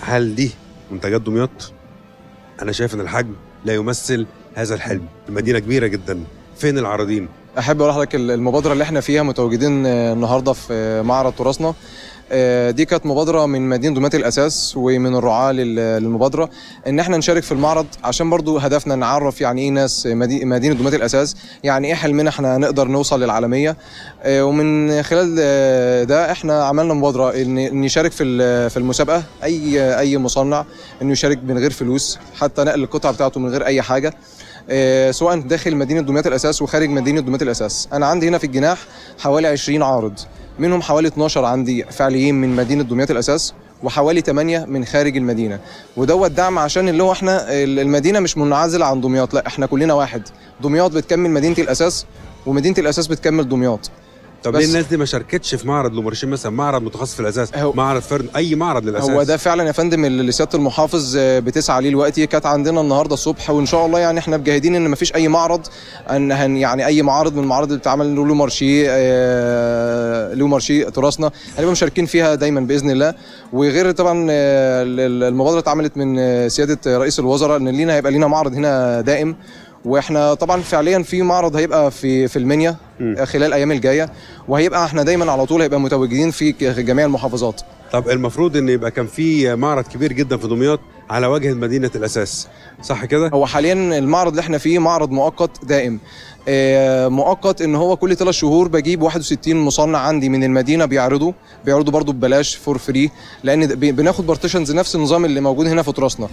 هل دي منتجات دمياط؟ أنا شايف إن الحجم لا يمثل هذا الحلم، المدينة كبيرة جدا، فين العارضين؟ أحب أقول لحضرتك المبادرة اللي إحنا فيها متواجدين النهارده في معرض تراثنا. دي كانت مبادرة من مدينة دمياط الأساس ومن الرعاة للمبادرة. إن إحنا نشارك في المعرض عشان برضو هدفنا نعرف يعني إيه ناس مدينة دمياط الأساس يعني إيه حلمنا إحنا نقدر نوصل للعالمية. ومن خلال ده إحنا عملنا مبادرة إن نشارك في في المسابقة أي أي مصنع إنه يشارك من غير فلوس حتى نقل القطعه بتاعته من غير أي حاجة. سواء داخل مدينة دمياط الأساس وخارج مدينة دمياط الأساس. أنا عندي هنا في الجناح حوالي 20 عارض منهم حوالي 12 عندي فعليين من مدينة دمياط الأساس وحوالي 8 من خارج المدينة. ودوت دعم عشان اللي هو إحنا المدينة مش منعزلة عن دمياط لا إحنا كلنا واحد. دمياط بتكمل مدينة الأساس ومدينة الأساس بتكمل دمياط. طب ليه الناس دي ما شاركتش في معرض لومارشين مثلا؟ معرض متخصص في الأساس معرض فرن أي معرض للأساس. هو ده فعلا يا فندم اللي سيادة المحافظ بتسعى ليه دلوقتي. كانت عندنا النهارده الصبح وإن شاء الله يعني إحنا مجاهدين إن ما فيش أي معرض أن يعني أي معارض من المعارض اللي بتتعمل له مارشي آه له مارشي تراثنا. هنبقى مشاركين فيها دايما بإذن الله. وغير طبعا المبادرة اتعملت من سيادة رئيس الوزراء إن لينا هيبقى لينا معرض هنا دائم. وإحنا طبعا فعليا في معرض هيبقى في في المنيا خلال الأيام الجاية وهيبقى إحنا دايما على طول هيبقى متواجدين في جميع المحافظات. طب المفروض إن يبقى كان في معرض كبير جدا في دمياط على وجه مدينة الأثاث صح كده؟ هو حاليا المعرض اللي إحنا فيه معرض مؤقت دائم. مؤقت إن هو كل ثلاث شهور بجيب 61 مصنع عندي من المدينة بيعرضوا بيعرضوا برضو ببلاش for free لأن بناخد partitions نفس النظام اللي موجود هنا في تراثنا.